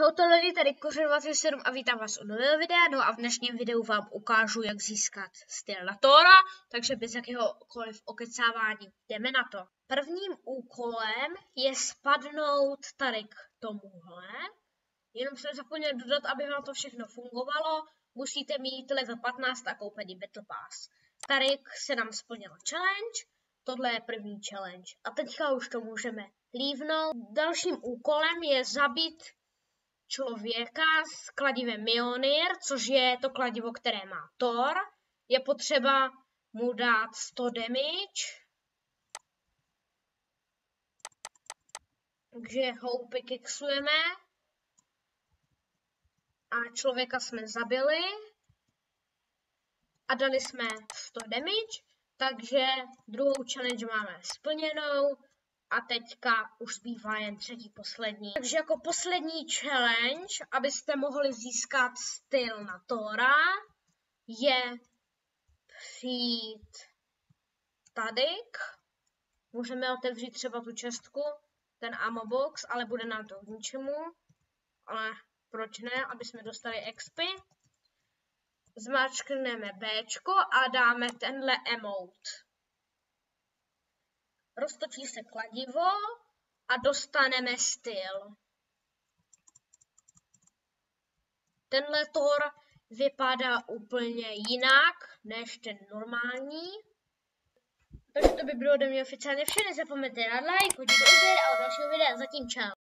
Čau to lidi, tady Kořen27 a vítám vás u nového videa, no a v dnešním videu vám ukážu, jak získat styl na Tora, takže bez jakéhokoliv okecávání jdeme na to. Prvním úkolem je spadnout tady k tomuhle, jenom jsem zapomněl dodat, aby vám to všechno fungovalo, musíte mít level 15 a koupený Battle Pass. Tady se nám splnila challenge, tohle je první challenge a teďka už to můžeme lívnout. Dalším úkolem je zabít člověka s kladivem Mjolnir, což je to kladivo, které má Thor. Je potřeba mu dát 100 damage. Takže ho upikeksujeme. A člověka jsme zabili. A dali jsme 100 damage. Takže druhou challenge máme splněnou a teďka už zbývá jen třetí poslední. Takže jako poslední challenge, abyste mohli získat styl na Tora, je přijít tady. Můžeme otevřít třeba tu čestku, ten ammo box, ale bude nám to k ničemu. Ale proč ne, aby jsme dostali XP. Zmáčkneme B a dáme tenhle emote roztočí se kladivo a dostaneme styl. Tenhle tor vypadá úplně jinak než ten normální. Takže to by bylo ode mě oficiálně vše. Nezapomeňte na like, hodit odběr a o dalšího videa. Zatím čau.